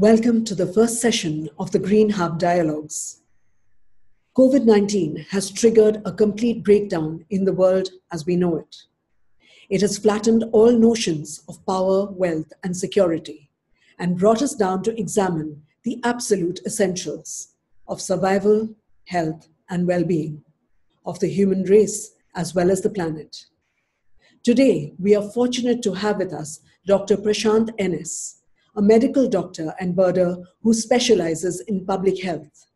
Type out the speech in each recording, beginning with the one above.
Welcome to the first session of the Green Hub Dialogues. COVID 19 has triggered a complete breakdown in the world as we know it. It has flattened all notions of power, wealth, and security and brought us down to examine the absolute essentials of survival, health, and well being of the human race as well as the planet. Today, we are fortunate to have with us Dr. Prashanth NS, a medical doctor and birder who specializes in public health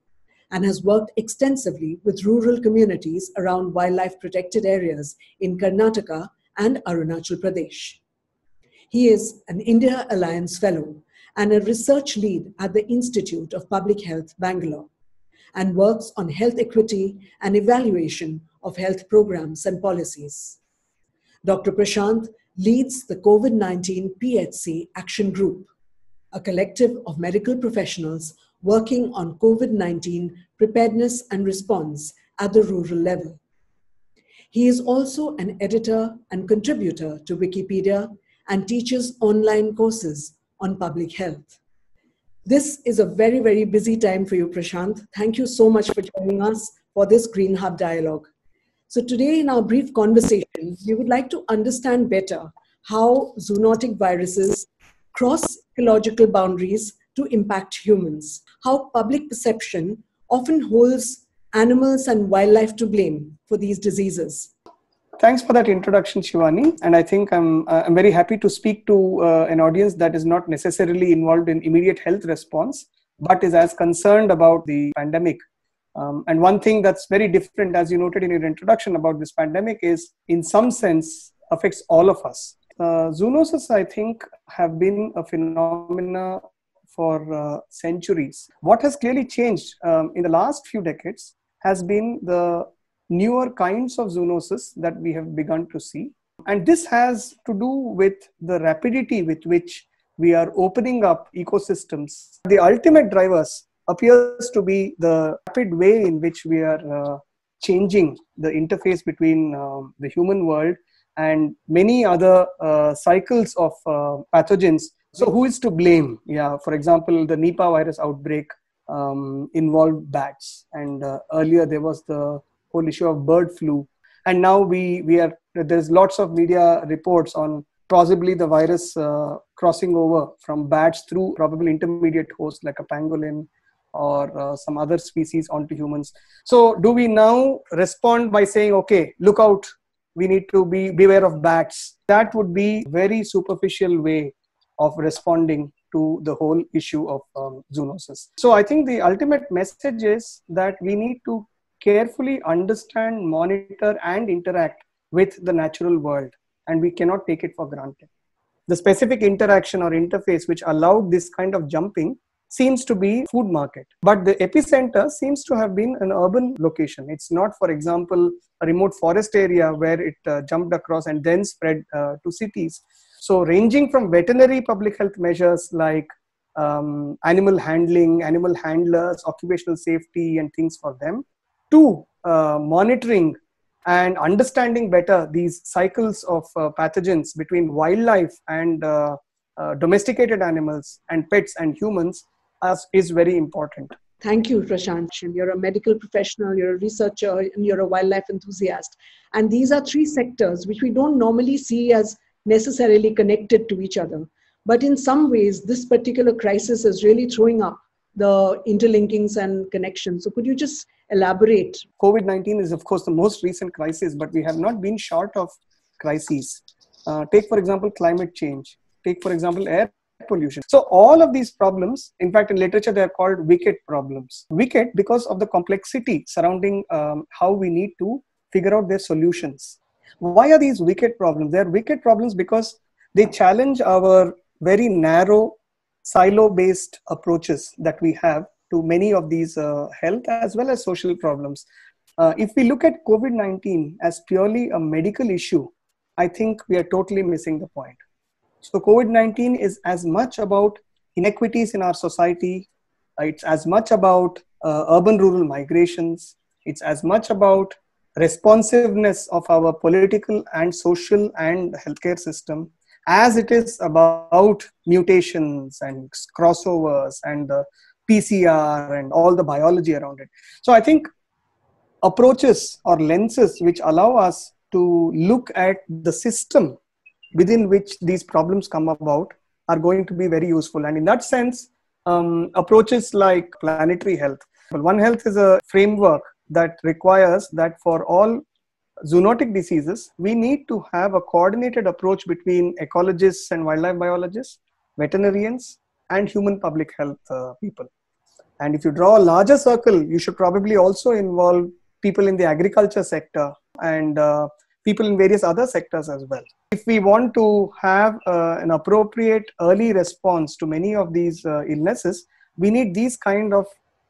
and has worked extensively with rural communities around wildlife protected areas in Karnataka and Arunachal Pradesh. He is an India Alliance Fellow and a research lead at the Institute of Public Health, Bangalore, and works on health equity and evaluation of health programs and policies. Dr. Prashanth leads the COVID 19 PHC Action Group, a collective of medical professionals working on COVID 19 preparedness and response at the rural level. He is also an editor and contributor to Wikipedia and teaches online courses on public health. This is a very, very busy time for you, Prashanth. Thank you so much for joining us for this Green Hub dialogue. So, today, in our brief conversation, we would like to understand better how zoonotic viruses cross ecological boundaries to impact humans, how public perception often holds animals and wildlife to blame for these diseases. Thanks for that introduction, Shibani. And I think I'm, uh, I'm very happy to speak to uh, an audience that is not necessarily involved in immediate health response, but is as concerned about the pandemic. Um, and one thing that's very different, as you noted in your introduction about this pandemic, is in some sense affects all of us. Uh, zoonoses, I think, have been a phenomena for uh, centuries. What has clearly changed um, in the last few decades has been the newer kinds of zoonosis that we have begun to see. And this has to do with the rapidity with which we are opening up ecosystems. The ultimate drivers appears to be the rapid way in which we are uh, changing the interface between um, the human world and many other uh, cycles of uh, pathogens. So, who is to blame? Yeah, for example, the Nipah virus outbreak um, involved bats, and uh, earlier there was the whole issue of bird flu and now we we are there's lots of media reports on possibly the virus uh, crossing over from bats through probably intermediate hosts like a pangolin or uh, some other species onto humans so do we now respond by saying okay look out we need to be beware of bats that would be very superficial way of responding to the whole issue of um, zoonosis so i think the ultimate message is that we need to carefully understand, monitor, and interact with the natural world, and we cannot take it for granted. The specific interaction or interface which allowed this kind of jumping seems to be food market. But the epicenter seems to have been an urban location. It's not for example a remote forest area where it uh, jumped across and then spread uh, to cities. So ranging from veterinary public health measures like um, animal handling animal handlers occupational safety and things for them to uh, monitoring and understanding better these cycles of uh, pathogens between wildlife and uh, uh domesticated animals and pets and humans as, is very important. Thank you, Prashanth. You're a medical professional, you're a researcher, and you're a wildlife enthusiast. And these are three sectors which we don't normally see as necessarily connected to each other. But in some ways, this particular crisis is really throwing up the interlinkings and connections. So, could you just elaborate? COVID 19 is, of course, the most recent crisis, but we have not been short of crises. Uh, take, for example, climate change. Take, for example, air pollution. So, all of these problems, in fact, in literature, they are called wicked problems. Wicked because of the complexity surrounding um, how we need to figure out their solutions. Why are these wicked problems? They are wicked problems because they challenge our very narrow silo based approaches that we have to many of these uh, health as well as social problems. Uh, if we look at COVID 19 as purely a medical issue, I think we are totally missing the point. So, COVID 19 is as much about inequities in our society, it's as much about uh, urban rural migrations, it's as much about responsiveness of our political and social and healthcare system as it is about mutations and crossovers and the PCR and all the biology around it. So I think approaches or lenses which allow us to look at the system within which these problems come about are going to be very useful. And in that sense, um, approaches like planetary health. One Health is a framework that requires that for all zoonotic diseases, we need to have a coordinated approach between ecologists and wildlife biologists, veterinarians, and human public health uh, people. And if you draw a larger circle, you should probably also involve people in the agriculture sector and uh, people in various other sectors as well. If we want to have uh, an appropriate early response to many of these uh, illnesses, we need these kind of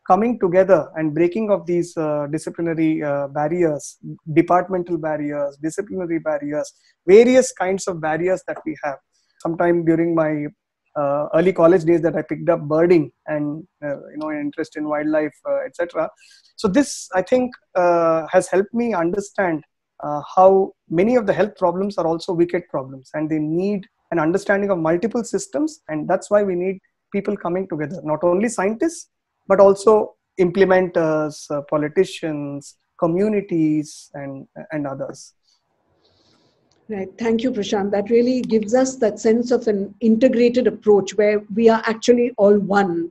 coming together and breaking of these uh, disciplinary uh, barriers, departmental barriers, disciplinary barriers, various kinds of barriers that we have. Sometime during my uh, early college days that I picked up birding and uh, you know interest in wildlife, etc. So this I think has helped me understand how many of the health problems are also wicked problems, and they need an understanding of multiple systems, and that's why we need people coming together, not only scientists but also implementers, uh, politicians, communities, and, and others. Right. Thank you, Prashanth. That really gives us that sense of an integrated approach where we are actually all one.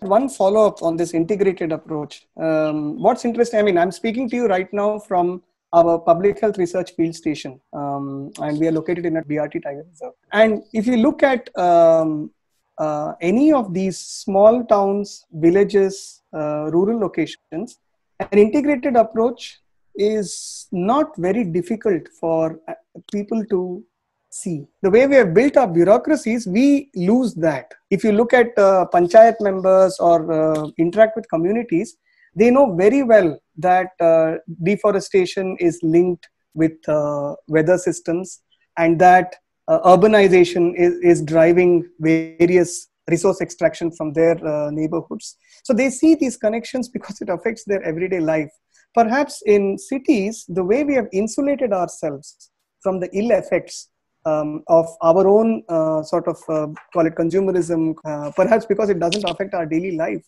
One follow up on this integrated approach. Um, what's interesting, I mean, I'm speaking to you right now from our public health research field station, um, and we are located in a BRT Tiger Reserve. And if you look at um, uh, any of these small towns, villages, uh, rural locations, an integrated approach is not very difficult for uh, people to see. The way we have built our bureaucracies, we lose that. If you look at uh, panchayat members or uh, interact with communities, they know very well that uh, deforestation is linked with uh, weather systems and that uh, urbanization is, is driving various resource extraction from their uh, neighborhoods. So they see these connections because it affects their everyday life. Perhaps in cities, the way we have insulated ourselves from the ill effects um, of our own uh, sort of uh, call it consumerism, perhaps because it doesn't affect our daily life.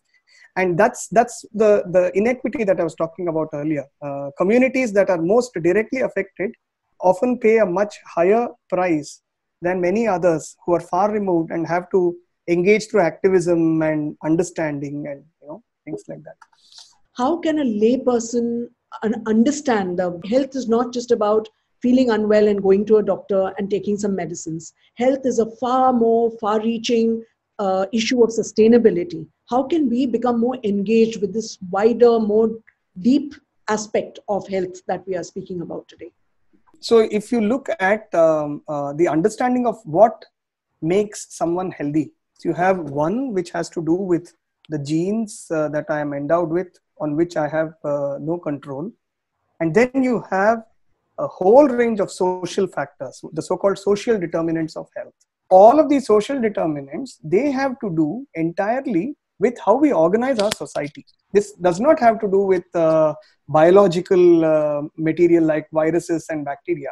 And that's that's the the inequity that I was talking about earlier. Uh, communities that are most directly affected often pay a much higher price than many others who are far removed and have to engage through activism and understanding and you know things like that. How can a layperson understand that health is not just about feeling unwell and going to a doctor and taking some medicines. Health is a far more far reaching uh, issue of sustainability how can we become more engaged with this wider more deep aspect of health that we are speaking about today so if you look at um, uh, the understanding of what makes someone healthy so you have one which has to do with the genes uh, that I am endowed with, on which I have uh, no control. And then you have a whole range of social factors, the so-called social determinants of health. All of these social determinants, they have to do entirely with how we organize our society. This does not have to do with uh, biological uh, material like viruses and bacteria.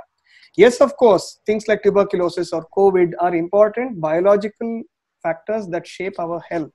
Yes, of course, things like tuberculosis or COVID are important biological factors that shape our health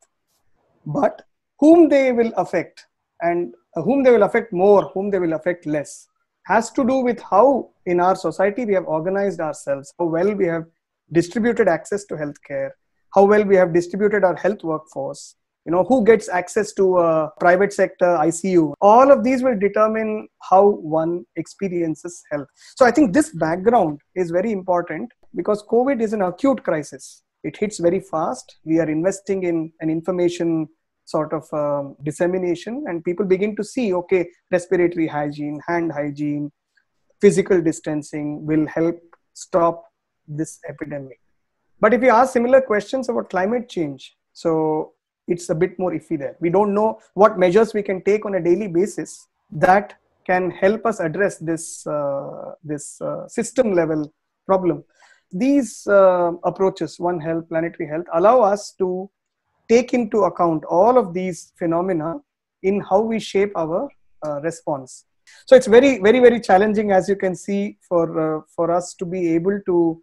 but whom they will affect and whom they will affect more whom they will affect less has to do with how in our society we have organized ourselves how well we have distributed access to healthcare how well we have distributed our health workforce you know who gets access to a private sector icu all of these will determine how one experiences health so i think this background is very important because covid is an acute crisis it hits very fast. We are investing in an information sort of um, dissemination, and people begin to see okay, respiratory hygiene, hand hygiene, physical distancing will help stop this epidemic. But if you ask similar questions about climate change, so it's a bit more iffy there. We don't know what measures we can take on a daily basis that can help us address this uh, this uh, system level problem these uh, approaches, One Health, Planetary Health, allow us to take into account all of these phenomena in how we shape our uh, response. So it's very, very, very challenging, as you can see, for uh, for us to be able to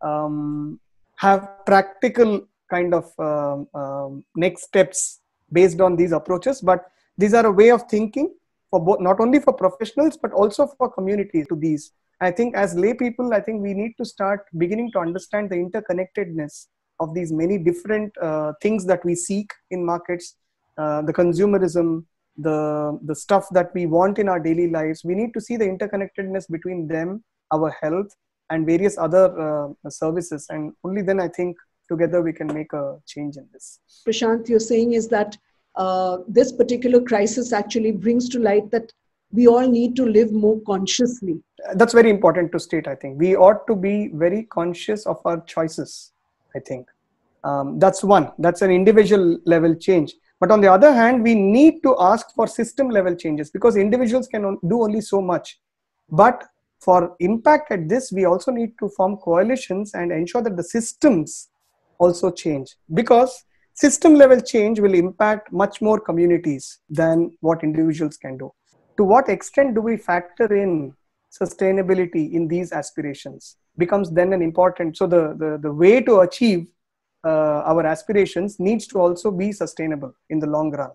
um, have practical kind of um, um, next steps based on these approaches but these are a way of thinking for both not only for professionals but also for community to these. I think as lay people i think we need to start beginning to understand the interconnectedness of these many different uh, things that we seek in markets uh, the consumerism the the stuff that we want in our daily lives. We need to see the interconnectedness between them our health and various other uh, services. And only then i think together we can make a change in this. Prashanth you're saying is that uh, this particular crisis actually brings to light that we all need to live more consciously. That's very important to state i think. We ought to be very conscious of our choices i think. Um, that's one. That's an individual level change. But on the other hand, we need to ask for system level changes because individuals can do only so much. But for impact at this, we also need to form coalitions and ensure that the systems also change because system level change will impact much more communities than what individuals can do. To what extent do we factor in sustainability in these aspirations becomes then an important so the, the, the way to achieve uh, our aspirations needs to also be sustainable in the long run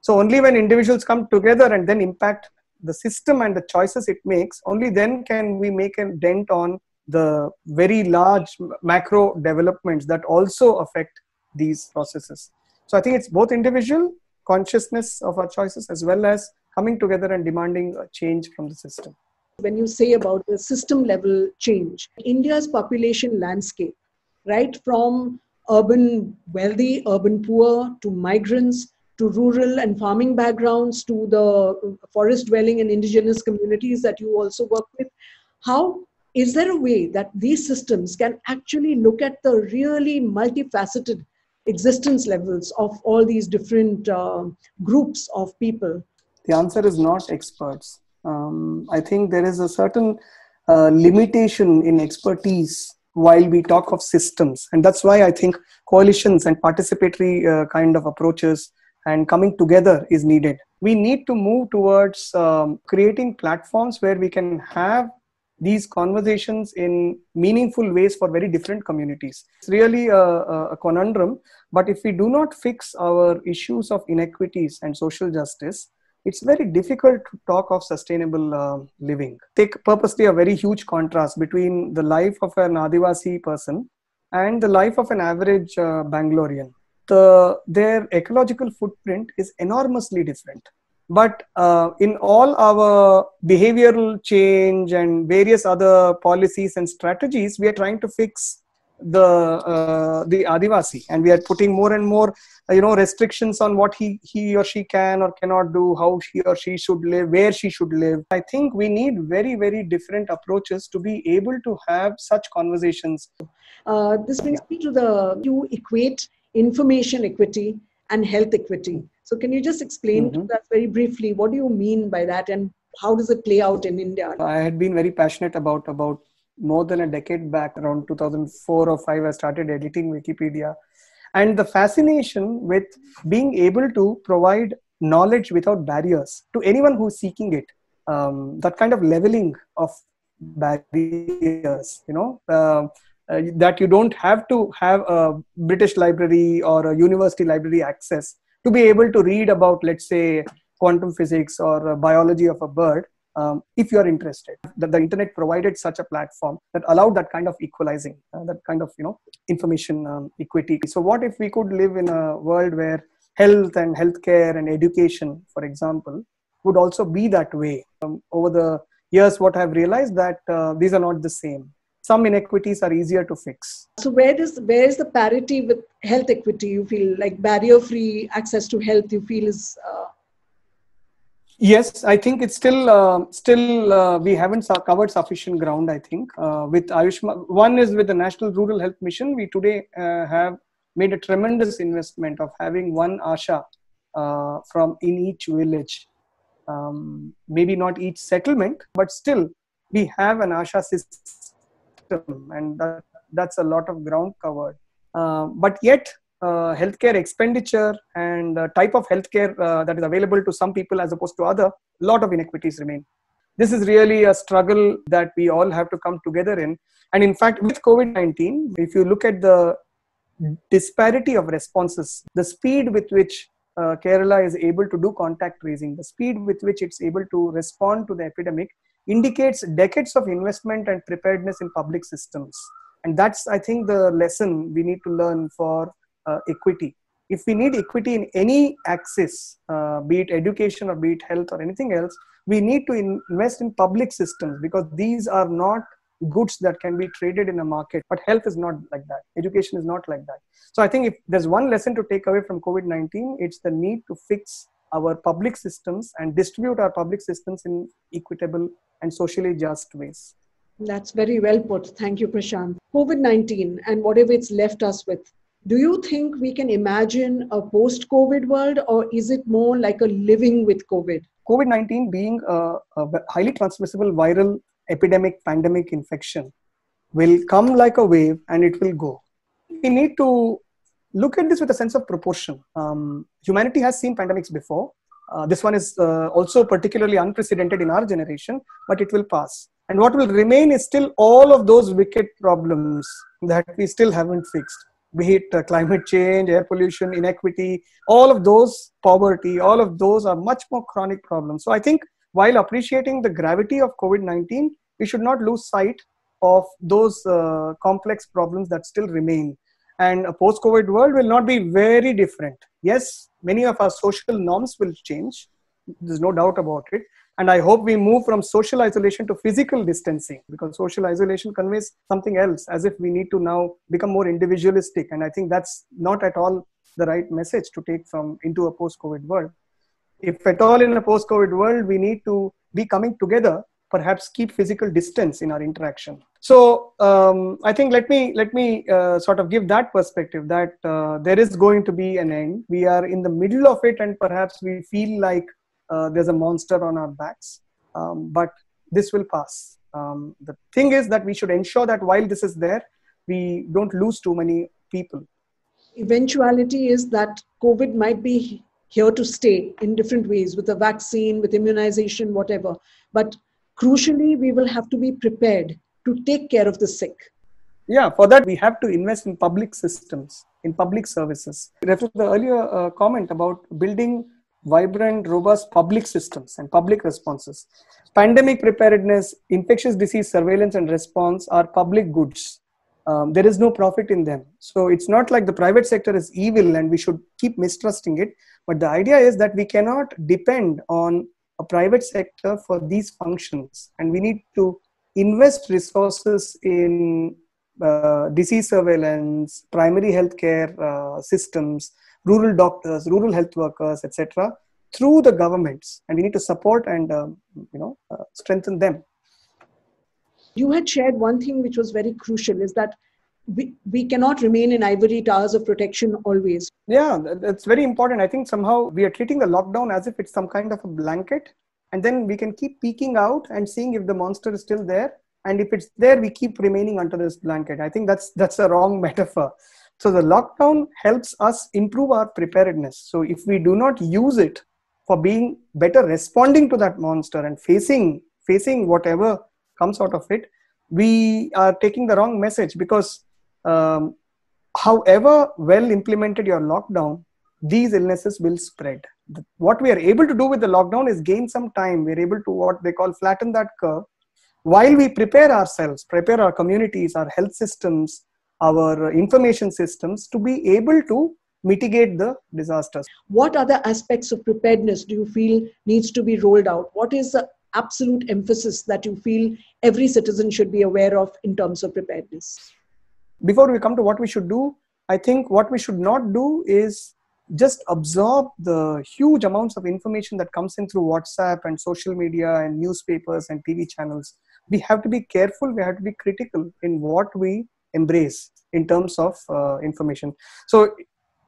so only when individuals come together and then impact the system and the choices it makes only then can we make a dent on the very large macro developments that also affect these processes so i think it's both individual consciousness of our choices as well as coming together and demanding a change from the system when you say about the system level change india's population landscape right from urban wealthy, urban poor, to migrants, to rural and farming backgrounds, to the forest dwelling and indigenous communities that you also work with. How is there a way that these systems can actually look at the really multifaceted existence levels of all these different uh, groups of people? The answer is not experts. Um, I think there is a certain uh, limitation in expertise while we talk of systems and that's why i think coalitions and participatory uh, kind of approaches and coming together is needed we need to move towards um, creating platforms where we can have these conversations in meaningful ways for very different communities it's really a, a conundrum but if we do not fix our issues of inequities and social justice it's very difficult to talk of sustainable uh, living. Take purposely a very huge contrast between the life of an Adivasi person and the life of an average uh, Bangalorean. The, their ecological footprint is enormously different. But uh, in all our behavioral change and various other policies and strategies, we are trying to fix the uh, the Adivasi, and we are putting more and more uh, you know restrictions on what he he or she can or cannot do, how she or she should live, where she should live. I think we need very very different approaches to be able to have such conversations. Uh, this brings me to the you equate information equity and health equity. So can you just explain mm-hmm. that very briefly? What do you mean by that, and how does it play out in India? I had been very passionate about about more than a decade back, around 2004 or 5, I started editing Wikipedia. And the fascination with being able to provide knowledge without barriers to anyone who's seeking it, um, that kind of leveling of barriers, you know, uh, uh, that you don't have to have a British library or a university library access to be able to read about, let's say, quantum physics or biology of a bird um, if you are interested. That the internet provided such a platform that allowed that kind of equalizing uh, that kind of you know information um, equity. So what if we could live in a world where health and healthcare and education for example would also be that way? Um, over the years what i've realized that uh, these are not the same some inequities are easier to fix so where does where is the parity with health equity you feel like barrier free access to health you feel is uh, Yes, I think it's still uh, still uh, we haven't covered sufficient ground. I think uh, with Ayushman, one is with the National Rural Health Mission. We today uh, have made a tremendous investment of having one ASHA uh, from in each village. Um, maybe not each settlement, but still we have an ASHA system, and that, that's a lot of ground covered. Uh, but yet uh, healthcare expenditure and type of healthcare uh, that is available to some people as opposed to other, a lot of inequities remain. this is really a struggle that we all have to come together in. And in fact, with COVID 19, if you look at the disparity of responses, the speed with which uh, Kerala is able to do contact tracing, the speed with which it's able to respond to the epidemic indicates decades of investment and preparedness in public systems. And that's, I think, the lesson we need to learn for uh, equity. If we need equity in any axis, uh, be it education or be it health or anything else, we need to invest in public systems because these are not goods that can be traded in a market but health is not like that education is not like that so i think if there's one lesson to take away from covid-19 it's the need to fix our public systems and distribute our public systems in equitable and socially just ways. That's very well put. Thank you prashanth. Covid-19 and whatever it's left us with do you think we can imagine a post covid world or is it more like a living with covid? Covid-19 being a, a highly transmissible viral epidemic pandemic infection will come like a wave and it will go. We need to look at this with a sense of proportion. Um, humanity has seen pandemics before. Uh, this one is uh, also particularly unprecedented in our generation but it will pass. And what will remain is still all of those wicked problems that we still haven't fixed. Be it uh, climate change air pollution inequity all of those poverty all of those are much more chronic problems. So i think while appreciating the gravity of covid 19 we should not lose sight of those uh, complex problems that still remain. And a post COVID world will not be very different. Yes, many of our social norms will change. There's no doubt about it. And I hope we move from social isolation to physical distancing because social isolation conveys something else, as if we need to now become more individualistic. And I think that's not at all the right message to take from into a post COVID world. If at all in a post COVID world, we need to be coming together perhaps keep physical distance in our interaction. So um, i think let me let me uh, sort of give that perspective that uh, there is going to be an end. We are in the middle of it and perhaps we feel like uh, there's a monster on our backs. Um, but this will pass. Um, the thing is that we should ensure that while this is there we don't lose too many people. Eventuality is that covid might be here to stay in different ways with a vaccine with immunization whatever. But crucially, we will have to be prepared to take care of the sick. Yeah, for that, we have to invest in public systems, in public services. Refer to the earlier uh, comment about building vibrant, robust public systems and public responses. Pandemic preparedness, infectious disease surveillance and response are public goods. Um, there is no profit in them. So it's not like the private sector is evil and we should keep mistrusting it. But the idea is that we cannot depend on a private sector for these functions. And we need to invest resources in uh, disease surveillance primary healthcare uh, systems rural doctors rural health workers etc through the governments. And we need to support and um, you know uh, strengthen them. You had shared one thing which was very crucial is that we, we cannot remain in ivory towers of protection always. Yeah, that's very important. I think somehow we are treating the lockdown as if it's some kind of a blanket, and then we can keep peeking out and seeing if the monster is still there. And if it's there, we keep remaining under this blanket. I think that's that's a wrong metaphor. So the lockdown helps us improve our preparedness. So if we do not use it for being better responding to that monster and facing facing whatever comes out of it, we are taking the wrong message because um, however well implemented your lockdown, these illnesses will spread. What we are able to do with the lockdown is gain some time. We're able to what they call flatten that curve while we prepare ourselves, prepare our communities, our health systems, our information systems to be able to mitigate the disasters. What other aspects of preparedness do you feel needs to be rolled out? What is the absolute emphasis that you feel every citizen should be aware of in terms of preparedness? Before we come to what we should do, I think what we should not do is just absorb the huge amounts of information that comes in through WhatsApp and social media and newspapers and TV channels. We have to be careful, we have to be critical in what we embrace in terms of uh, information. So,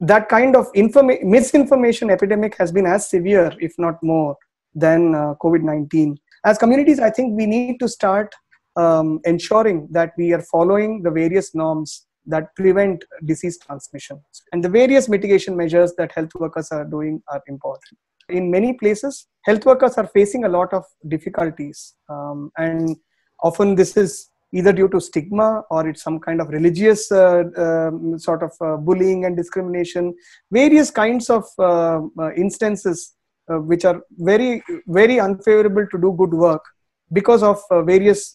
that kind of informa- misinformation epidemic has been as severe, if not more, than uh, COVID 19. As communities, I think we need to start um, ensuring that we are following the various norms that prevent disease transmission. And the various mitigation measures that health workers are doing are important. in many places, health workers are facing a lot of difficulties. Um, and often this is either due to stigma or it's some kind of religious uh, uh, sort of uh, bullying and discrimination, various kinds of uh, uh, instances uh, which are very, very unfavorable to do good work because of various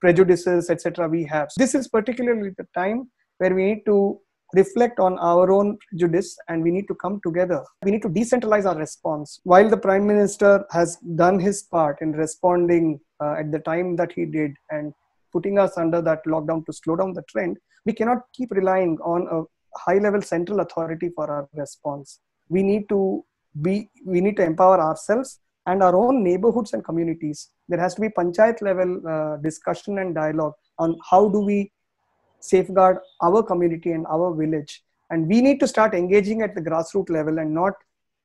prejudices, etc. we have. This is particularly the time where we need to reflect on our own prejudice and we need to come together. We need to decentralize our response. While the Prime Minister has done his part in responding uh, at the time that he did and putting us under that lockdown to slow down the trend, we cannot keep relying on a high level central authority for our response. We need to be, we need to empower ourselves and our own neighborhoods and communities. There has to be panchayat level uh, discussion and dialogue on how do we safeguard our community and our village. And we need to start engaging at the grassroots level and not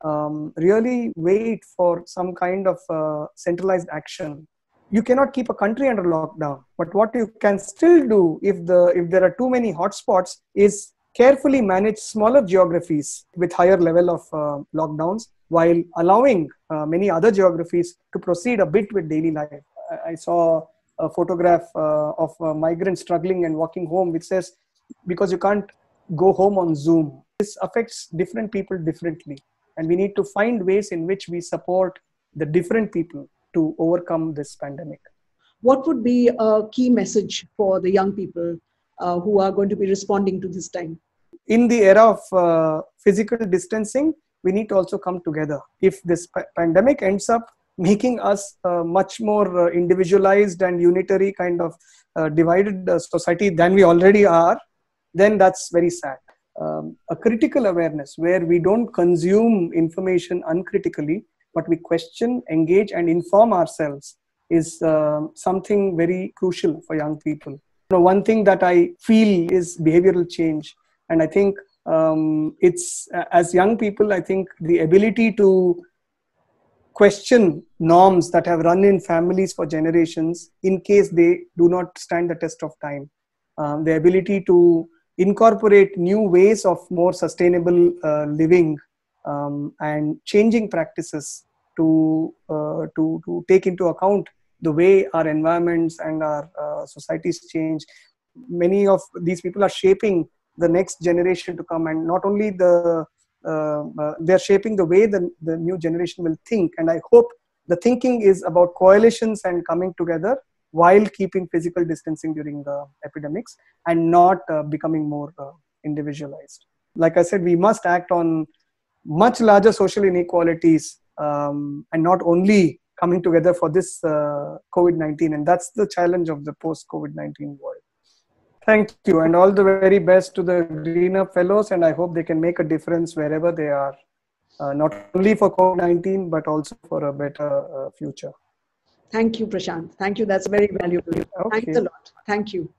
um, really wait for some kind of uh, centralized action. You cannot keep a country under lockdown, but what you can still do if the if there are too many hotspots is carefully manage smaller geographies with higher level of uh, lockdowns while allowing uh, many other geographies to proceed a bit with daily life. I, I saw a photograph uh, of a migrant struggling and walking home, which says, because you can't go home on Zoom. This affects different people differently. And we need to find ways in which we support the different people to overcome this pandemic. What would be a key message for the young people uh, who are going to be responding to this time? In the era of uh, physical distancing, we need to also come together. If this p- pandemic ends up making us uh, much more uh, individualized and unitary kind of uh, divided uh, society than we already are, then that's very sad. Um, a critical awareness where we don't consume information uncritically, but we question, engage, and inform ourselves is uh, something very crucial for young people. You know, one thing that I feel is behavioral change, and I think um, it's as young people, I think the ability to question norms that have run in families for generations in case they do not stand the test of time. Um, the ability to incorporate new ways of more sustainable uh, living um, and changing practices to, uh, to, to take into account the way our environments and our uh, societies change. Many of these people are shaping the next generation to come, and not only the uh, uh, they're shaping the way the, the new generation will think. And I hope the thinking is about coalitions and coming together while keeping physical distancing during the epidemics and not uh, becoming more uh, individualized. Like I said, we must act on much larger social inequalities um, and not only coming together for this uh, COVID 19. And that's the challenge of the post COVID 19 world. Thank you, and all the very best to the Green Hub Fellows, and I hope they can make a difference wherever they are, uh, not only for COVID 19, but also for a better uh, future. Thank you, Prashanth. Thank you. That's very valuable. Okay. Thanks a lot. Thank you.